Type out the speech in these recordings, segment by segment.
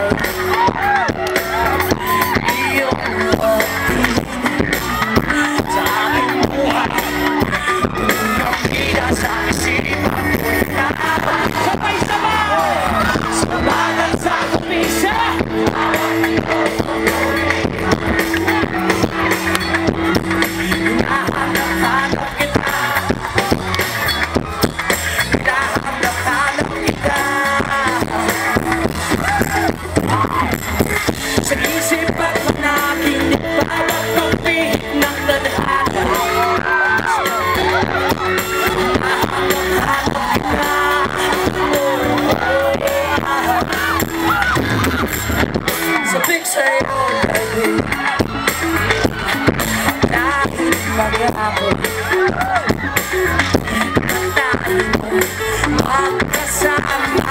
ikaw Kita Sabik sa'yo, baby mag-ako Dahil magkasama Parang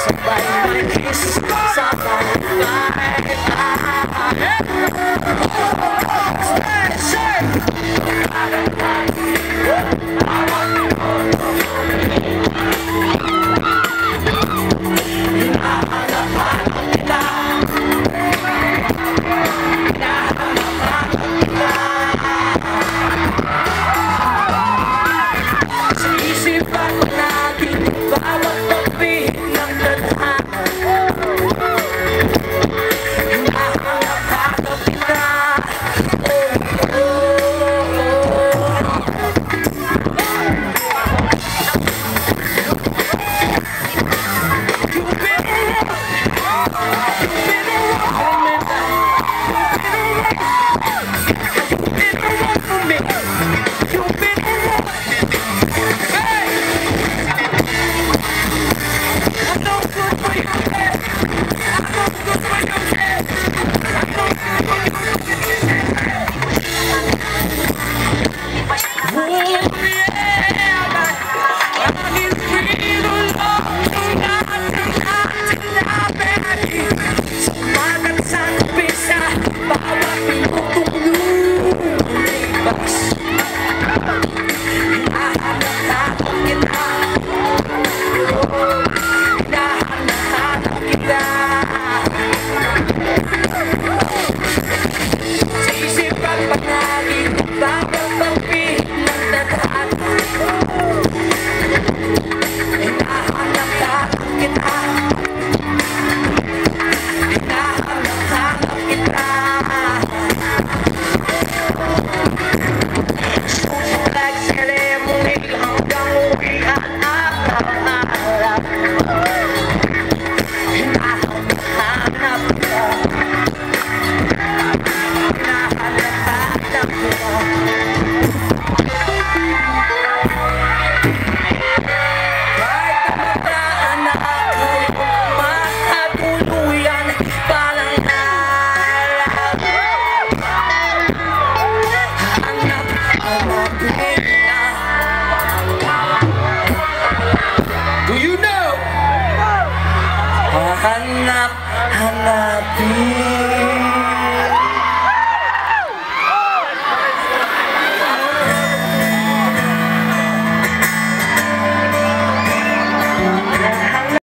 Sabay may kiss Sabay may Gloria.